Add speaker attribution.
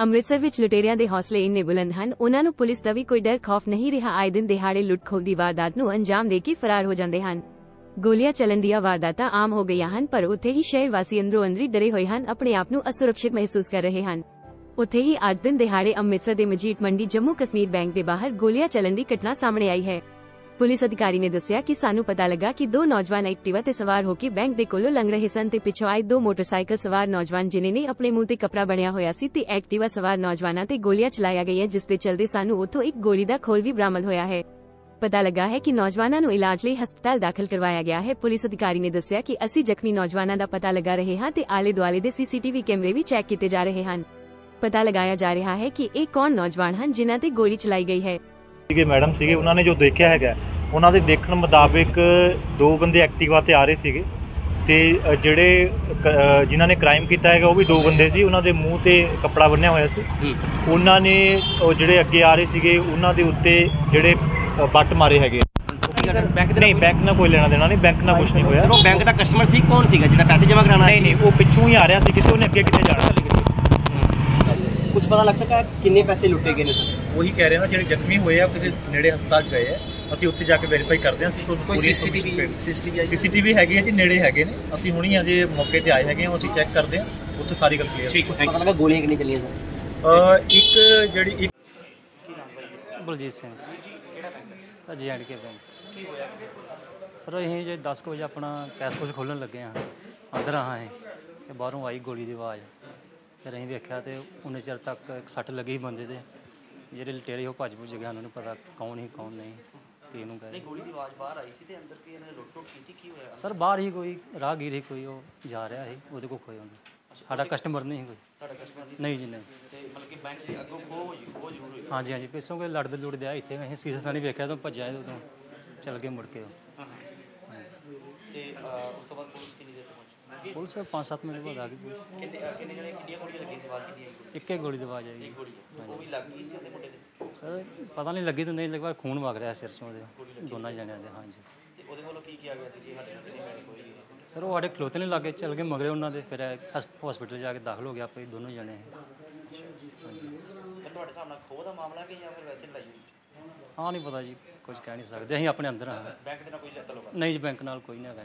Speaker 1: ਅੰਮ੍ਰਿਤਸਰ ਵਿੱਚ ਲੁਟੇਰਿਆਂ ਦੇ ਹੌਸਲੇ ਇੰਨੇ ਬੁਲੰਦ ਹਨ, ਉਹਨਾਂ ਨੂੰ ਪੁਲਿਸ ਦਾ ਵੀ ਕੋਈ ਡਰ ਖੌਫ ਨਹੀਂ ਰਿਹਾ। ਆਏ ਦਿਨ ਦਿਹਾੜੇ ਲੁੱਟ-ਖੋਹ ਦੀ ਵਾਰਦਾਤ ਨੂੰ ਅੰਜਾਮ ਦੇ ਕੇ ਫਰਾਰ ਹੋ ਜਾਂਦੇ ਹਨ। ਗੋਲੀਆਂ ਚੱਲਣ ਦੀਆਂ ਵਾਰਦਾਤਾਂ ਆਮ ਹੋ ਗਈਆਂ ਹਨ, ਪਰ ਉੱਥੇ ਹੀ ਸ਼ਹਿਰ ਵਾਸੀ ਅੰਦਰੋਂ ਅੰਦਰੀ ਡਰੇ ਹੋਏ ਹਨ, ਆਪਣੇ ਆਪ ਨੂੰ ਅਸੁਰੱਖਿਅਤ ਮਹਿਸੂਸ ਕਰ ਰਹੇ ਹਨ। ਉੱਥੇ ਹੀ ਅੱਜ ਦਿਨ ਦਿਹਾੜੇ ਅੰਮ੍ਰਿਤਸਰ ਦੇ ਮਜੀਠ ਮੰਡੀ ਜੰਮੂ ਕਸ਼ਮੀਰ ਬੈਂਕ ਦੇ ਬਾਹਰ ਗੋਲੀਆਂ ਚੱਲਣ ਦੀ ਘਟਨਾ ਸਾਹਮਣੇ ਆਈ ਹੈ। ਪੁਲਿਸ ਅਧਿਕਾਰੀ ਨੇ ਦੱਸਿਆ ਕਿ ਸਾਨੂੰ ਪਤਾ ਲੱਗਾ ਕਿ ਦੋ ਨੌਜਵਾਨ ਐਕਟਿਵਾ ਤੇ ਸਵਾਰ ਹੋ ਕੇ ਬੈਂਕ ਦੇ ਕੋਲੋਂ ਲੰਘ ਰਹੇ ਸਨ ਤੇ ਪਿੱਛੋਂ ਆਏ ਦੋ ਮੋਟਰਸਾਈਕਲ ਸਵਾਰ ਨੌਜਵਾਨ ਜਿਨ੍ਹਾਂ ਨੇ ਆਪਣੇ ਮੂੰਹ ਤੇ ਕਪੜਾ ਬਣਿਆ ਹੋਇਆ ਸੀ ਤੇ ਐਕਟਿਵਾ ਸਵਾਰ ਨੌਜਵਾਨਾਂ ਤੇ ਗੋਲੀਆਂ ਚਲਾਇਆ ਗਈਆਂ, ਜਿਸ ਦੇ ਚਲਦੇ ਸਾਨੂੰ ਉੱਥੋਂ ਇੱਕ ਗੋਲੀ ਦਾ ਖੋਲ ਵੀ ਬਰਾਮਦ ਹੋਇਆ ਹੈ। ਪਤਾ ਲੱਗਾ ਹੈ ਕਿ ਨੌਜਵਾਨਾਂ ਨੂੰ ਇਲਾਜ ਲਈ ਹਸਪਤਾਲ ਦਾਖਲ ਕਰਵਾਇਆ ਗਿਆ ਹੈ। ਪੁਲਿਸ ਅਧਿਕਾਰੀ ਨੇ ਦੱਸਿਆ ਕਿ ਅਸੀਂ ਜ਼ਖਮੀ ਨੌਜਵਾਨਾਂ ਦਾ ਪਤਾ ਲਗਾ ਰਹੇ ਹਾਂ ਤੇ ਆਲੇ ਦੁਆਲੇ ਦੇ ਸੀਸੀਟੀਵੀ ਕੈਮਰੇ ਵੀ ਚੈੱਕ ਕੀਤੇ ਜਾ ਰਹੇ ਹਨ। ਪਤਾ ਲਗਾਇਆ ਜਾ ਰਿਹਾ ਹੈ ਕਿ ਇਹ ਕੌਣ ਨੌਜਵਾਨ ਹਨ ਜਿਨ੍ਹਾਂ ਤੇ ਗੋਲੀ ਚਲਾਈ ਗਈ ਹੈ।
Speaker 2: ਸੀਗੇ ਮੈਡਮ ਸੀਗੇ ਉਹਨਾਂ ਨੇ ਜੋ ਦੇਖਿਆ ਹੈਗਾ ਉਹਨਾਂ ਦੇ ਦੇਖਣ ਮੁਤਾਬਿਕ ਦੋ ਬੰਦੇ ਐਕਟਿਵਾ ਤੇ ਆ ਰਹੇ ਸੀਗੇ ਤੇ ਜਿਹੜੇ ਕ- ਜਿਨ੍ਹਾਂ ਨੇ ਕ੍ਰਾਈਮ ਕੀਤਾ ਹੈਗਾ ਉਹ ਵੀ ਦੋ ਬੰਦੇ ਸੀ ਉਹਨਾਂ ਦੇ ਮੂੰਹ ਤੇ ਕੱਪੜਾ ਬੰਨਿਆ ਹੋਇਆ ਸੀ। ਉਹਨਾਂ ਨੇ ਉਹ ਜਿਹੜੇ ਅੱਗੇ ਆ ਰਹੇ ਸੀਗੇ ਉਹਨਾਂ ਦੇ ਉੱਤੇ ਜਿਹੜੇ ਅ, ਬੱਟ ਮਾਰੇ ਹੈਗੇ।
Speaker 3: ਬੈਂਕ
Speaker 2: ਨਹੀਂ ਬੈਂਕ ਨਾਲ ਕੋਈ ਲੈਣਾ ਦੇਣਾ ਨਹੀਂ ਬੈਂਕ ਨਾਲ ਕੁਝ ਨਹੀਂ ਹੋਇਆ।
Speaker 3: ਉਹ ਬੈਂਕ ਦਾ ਕਸਟਮਰ ਸੀ ਕੌਣ ਸੀਗਾ ਜਿਹੜਾ ਪੈਸੇ ਜਮ੍ਹਾਂ ਕਰਾਉਣਾ
Speaker 2: ਨਹੀਂ ਨਹੀਂ ਉਹ ਪਿੱਛੋਂ ਹੀ ਆ ਰਿਹਾ ਸੀ ਕਿਤੇ ਉਹਨੇ ਅੱਗੇ ਕਿਤੇ ਜਾਣਾ ਸੀ।
Speaker 3: ਕੁਝ ਪਤਾ ਲੱਗ ਸਕਾ ਕਿੰਨੇ ਪੈਸੇ ਲੁੱਟੇ ਗਏ ਨੇ ਸਰ?
Speaker 2: ਉਹੀ ਕਹਿ ਰਹੇ ਨਾ ਜਿਹੜੇ ਜ਼ਖਮੀ ਹੋਏ ਆ ਕਿਸੇ ਨੇੜੇ ਹਸਪਤਾਲ ਗਏ ਆ ਅਸੀਂ ਉੱਥੇ ਜਾ ਕੇ ਵੈਰੀਫਾਈ ਕਰਦੇ ਹਾਂ ਅਸੀਂ ਤੁਹਾਨੂੰ
Speaker 3: ਕੋਈ
Speaker 2: ਪੂਰੀ
Speaker 3: ਸੀਸੀਟੀਵੀ ਸੀਸੀਟੀਵੀ
Speaker 2: ਸੀਸੀਟੀਵੀ ਹੈਗੀ ਹੈ ਜੀ ਨੇੜੇ ਹੈਗੇ ਨੇ। ਅਸੀਂ ਹੁਣੀ ਅਜੇ ਮੌਕੇ ਤੇ ਆਏ ਹੈਗੇ ਹਾਂ ਅਸੀਂ ਚੈੱਕ ਕਰਦੇ ਹਾਂ ਉੱਥੇ ਸਾਰੀ ਗੱਲ ਕਲੀਅਰ
Speaker 3: ਠੀਕ ਪਤਾ ਲੱਗਾ ਗੋਲੀਆਂ ਕਿੰਨੀ ਚੱਲੀਆਂ ਸਰ?
Speaker 2: ਅ ਇੱਕ ਜਿਹੜੀ ਇੱਕ
Speaker 4: ਬਲਜੀਤ ਸਿੰਘ। ਜੀ ਐਂਡ ਕੇ ਬੈਂਕ। ਸਰ ਅਸੀਂ ਜੇ 10 ਕੁ ਵਜੇ ਆਪਣਾ ਕੈਸ਼ ਕੁਝ ਖੋਲਣ ਲੱਗੇ ਹਾਂ ਅੰਦਰ ਆਹਾਂ ਤੇ ਬਾਹਰੋਂ ਆਈ ਗੋਲੀ ਦੀ ਆਵਾਜ਼। ਫਿਰ ਅਸੀਂ ਵੇਖਿਆ ਤੇ ਉਹਨੇ ਚਿਰ ਤੱਕ ਇੱਕ ਸੱਟ ਲੱਗੀ ਸੀ ਬੰਦੇ ਤੇ ਜਿਹੜੇ ਲਟੇਰੇ ਉਹ ਭੱਜ ਭੁੱਜ ਗਏ ਉਹਨਾਂ ਨੂੰ ਪਤਾ ਕੌਣ ਸੀ ਕੌਣ ਨਹੀਂ ਤੇ ਇਹਨੂੰ ਕਹੇ
Speaker 3: ਗੋਲੀ ਦੀ ਆਵਾਜ਼ ਬਾਹਰ ਆਈ ਸੀ ਤੇ ਅੰਦਰ ਕੀ ਇਹਨੇ ਲੁੱਟ ਟੁੱਟ ਕੀਤੀ ਕੀ ਹੋਇਆ?
Speaker 4: ਸਰ ਬਾਹਰ ਹੀ ਕੋਈ ਰਾਹਗੀਰ ਹੀ ਕੋਈ ਉਹ ਜਾ ਰਿਹਾ ਸੀ ਉਹਦੇ ਕੋਲ ਖੋਏ ਉਹਨੇ। ਸਾਡਾ ਕਸਟਮਰ ਨਹੀਂ ਸੀ ਕੋਈ।
Speaker 3: ਤੁਹਾਡਾ ਕਸਟਮਰ ਨਹੀਂ
Speaker 4: ਨਹੀਂ ਜੀ ਨਹੀਂ।
Speaker 3: ਤੇ ਮਤਲਬ ਕਿ ਬੈਂਕ ਦੇ ਅੱਗੋਂ ਖੋ ਹੋਈ ਖੋ ਜ਼ਰੂਰ ਹੋਈ।
Speaker 4: ਹਾਂਜੀ ਹਾਂਜੀ ਪਿੱਛੋਂ ਕੋਈ ਲੜਦੇ ਲੁੜਦੇ ਆ ਇੱਥੇ ਅਸੀਂ ਸੀਸਾ ਤਾਂ ਨਹੀਂ ਵੇਖਿਆ ਤਾਂ ਭੱਜਿਆ ਉਦੋਂ ਚੱਲ ਕੇ ਮੁੜ ਕੇ ਉਹ।
Speaker 3: ਤੇ ਅਹ, ਉਸ ਤੋਂ ਬਾਅਦ ਪੁਲਿਸ ਕਿੰਨੀ ਦੇਰ ਤੱਕ ਪਹੁੰਚੀ?
Speaker 4: ਪੁਲਿਸ 5-7 ਮਿੰਟ ਬਾਅਦ ਆ ਗਈ ਪੁਲਿਸ।
Speaker 3: ਕਿੰਨੇ ਕਿੰਨੇ ਜਿਹੜੇ ਕਿੰਨੀਆਂ ਗੋਲੀਆਂ ਲੱਗੀਆਂ ਸੀ ਕਿੰਨੀਆਂ ਗੋਲੀਆਂ
Speaker 4: ਇੱਕੇ ਗੋਲੀ ਦੀ ਆਵਾਜ਼ ਆਈ
Speaker 3: ਗੋਲੀ ਉਹ ਵੀ ਲੱਗ ਗਈ ਸੀ ਉਹਦੇ ਮੁੰਡੇ ਦੇ
Speaker 4: ਸਰ ਪਤਾ ਨਹੀਂ ਲੱਗੀ ਤਾਂ ਨਹੀਂ ਲੱਗਦਾ ਖੂਨ ਵਗ ਰਿਹਾ ਸਿਰ ਚੋਂ ਉਹਦੇ। ਦੋਨਾਂ ਜਣਿਆਂ ਦੇ ਹਾਂਜੀ।
Speaker 3: ਤੇ ਉਹਦੇ ਵੱਲੋਂ ਕੀ ਕਿਹਾ ਗਿਆ ਸੀ ਕਿ ਸਾਡੇ ਨਾਲ ਨਹੀਂ ਹੋਇਆ ਕੋਈ
Speaker 4: ਸਰ ਉਹ ਸਾਡੇ ਖਲੋਤੇ ਨਹੀਂ ਲੱਗੇ ਚੱਲ ਗਏ ਮਗਰੇ ਉਹਨਾਂ ਦੇ ਫਿਰ ਹਸਪੀਟਲ ਜਾ ਕੇ ਦਾਖਲ ਹੋ ਗਿਆ ਆਪੇ ਦੋਨੋਂ ਜਣੇ।
Speaker 3: ਤੇ ਤੁਹਾਡੇ ਨਾਲ ਖੋਹ ਦਾ ਮਾਮਲਾ ਕਿ ਜਾਂ ਫਿਰ ਵੈਸੇ ਲੜਾਈ
Speaker 4: ਹਾਂ ਨਹੀਂ ਪਤਾ ਜੀ ਕੁਝ ਕਹਿ ਨਹੀਂ ਸਕਦੇ ਅਸੀਂ ਆਪਣੇ ਅੰਦਰ ਹਾਂ।
Speaker 3: ਬੈਂਕ ਦੇ ਨਾਲ ਕੋਈ ਤਾਲੁਕ
Speaker 4: ਨਹੀਂ ਜੀ ਬੈਂਕ ਨਾਲ ਕੋਈ ਨਹੀਂ ਹੈਗਾ